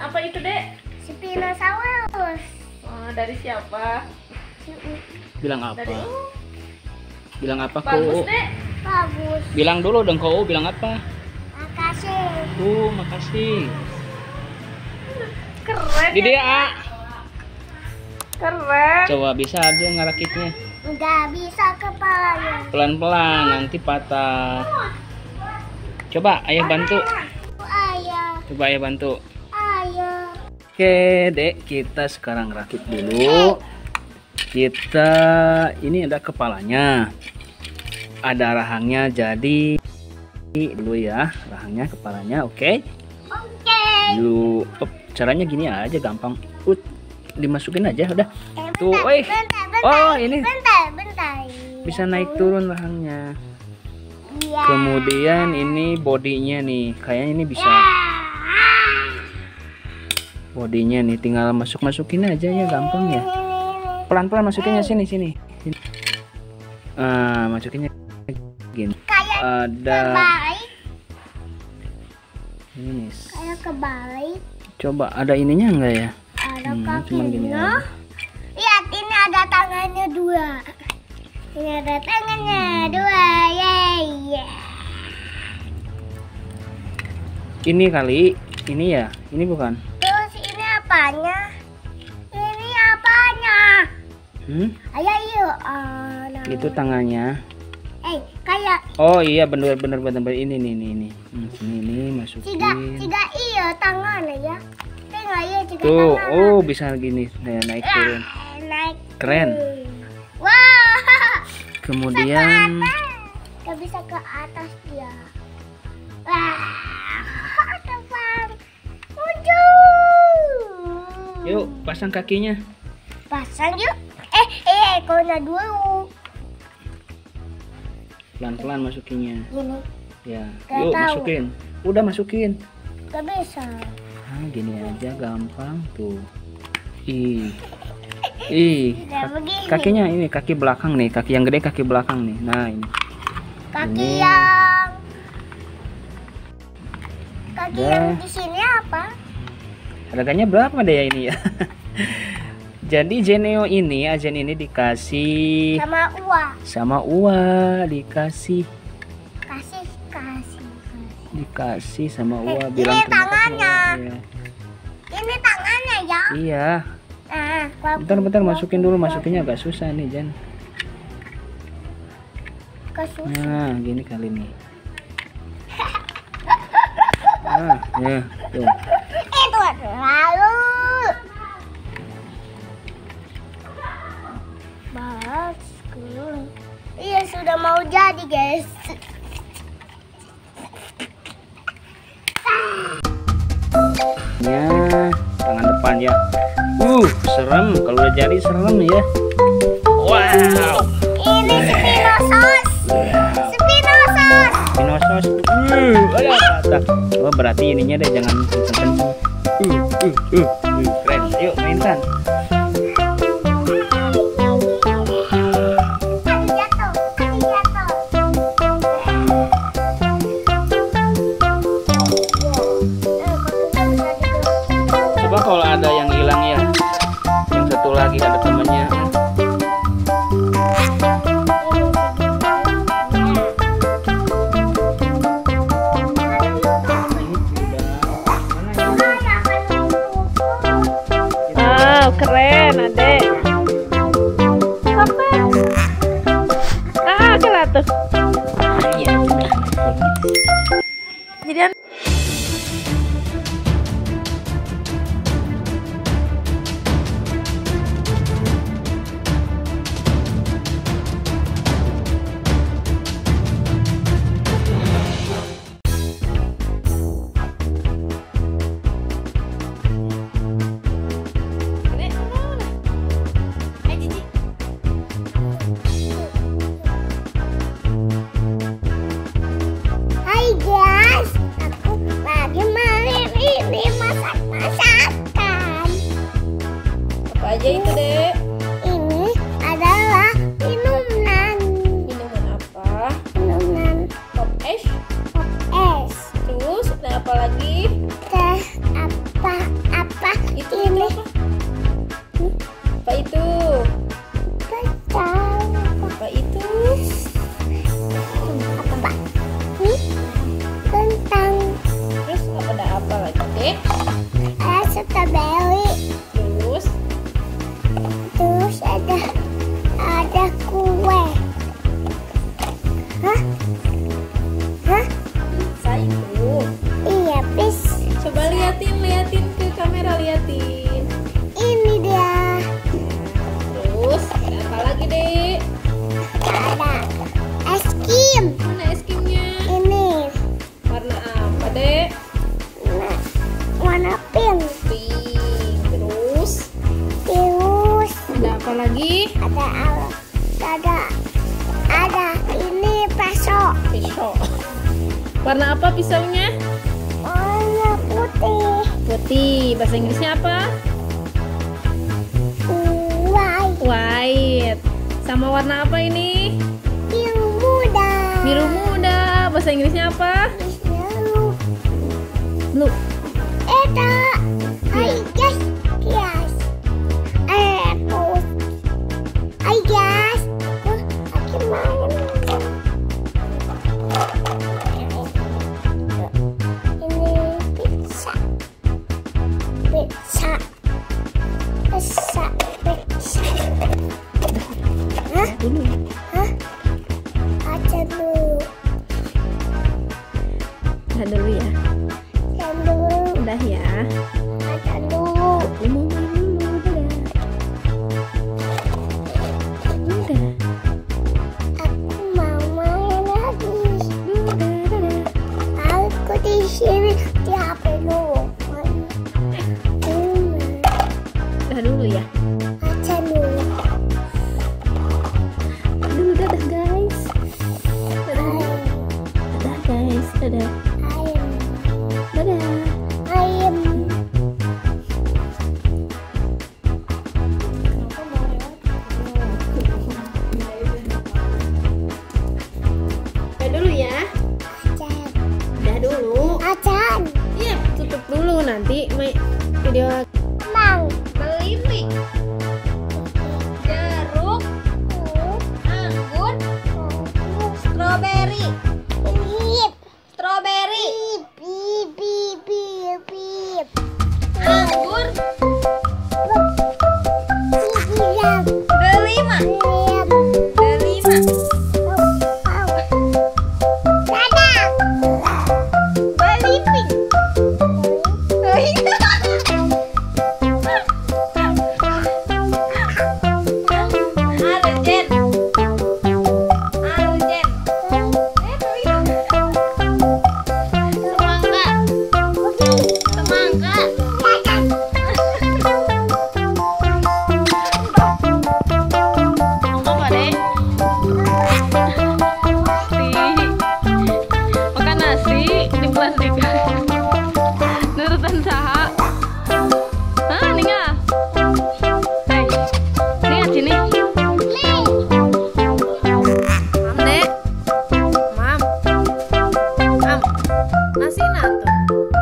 apa itu dek? Spinosaurus. Oh, dari siapa? Bilang apa? Dari Bilang apa bagus kok? dek. Bagus. Bilang dulu dong kau bilang apa? Makasih. Uh, makasih. Keren. Di ya. dia. Keren. Coba bisa aja ngerakitnya. Nggak bisa kepalanya. Pelan-pelan nanti patah. Coba ayah bantu. Ayah, Coba ayah bantu. Oke, Dek, kita sekarang rakit dulu. Kita ini ada kepalanya. Ada rahangnya jadi dulu ya, rahangnya kepalanya, oke? Oke. Op, caranya gini aja gampang. Ut, dimasukin aja udah. Eh, Tuh, bentar, bentar. Oh, ini Bentar, bentar. bisa naik turun rahangnya. Iya. Kemudian ini bodinya nih, kayaknya ini bisa bodinya nih tinggal masuk-masukin aja ya gampang ya. Pelan-pelan masukinnya sini sini. Sini. Ah, masukinnya gini. Ada ini kebalik. Coba ada ininya enggak ya? Ada Hmm, cuman gini aja. Lihat, ini ada tangannya dua. Ini ada tangannya dua. Yeay. Ini kali, ini ya, ini bukan. Hmm? Ayo yuk. Nah. Itu tangannya. Eh, kayak Oh iya bener bener bener, bener. ini nih ini ini. Hmm, sini ini tiga masukin. tiga iya tangan ya. Tengok iya tiga Tuh, tangan. oh bisa gini, nah, naik turun. Naik. Keren. Wah. Kemudian Gak bisa ke atas dia. Wah. Terbang. Ujung. Yuk, pasang kakinya. Pasang yuk. Ekornya dulu. Pelan-pelan masukinnya. Gini, Ya, Gak yuk tahu. masukin. Udah masukin. gak bisa. Nah, gini aja gampang tuh. Ih. Ih, kakinya ini kaki belakang nih, kaki yang gede kaki belakang nih. Nah, ini. Kaki ini. yang kaki Dah. yang di sini apa? Harganya berapa deh ya ini ya? Jadi Geneo ini, ajen ini dikasih Sama Ua. sama Ua, dikasih Kasih, kasih. dikasih sama Eh, Ua ini bilang kasih tangannya. Ua. Ini tangannya ya. Iya. Nah, gua- Bentar-bentar masukin dulu, masukinnya agak susah nih. Kesus. Nah, gini kali nih. Ah, ya, tuh. Itu lalu. Iya sudah mau jadi guys. Ya, tangan depan ya. Uh, serem. Kalau udah jadi serem ya. Wow. Ini Spinosaurus. Spinosaurus. Dinosaurus. Uh, ada patah. Oh, berarti ininya deh jangan kenceng-kenceng. Uh, uh, uh, Ah, kena tuh. Jadi me? pisaunya? Warna putih. Putih. Bahasa Inggrisnya apa? White. White. Sama warna apa ini? Biru muda. Biru muda. Bahasa Inggrisnya apa? Blue. Blue. Eh, Ada. ayam. Dadah ayam ya. Dulu. Iya, tutup dulu nanti video Obrigada.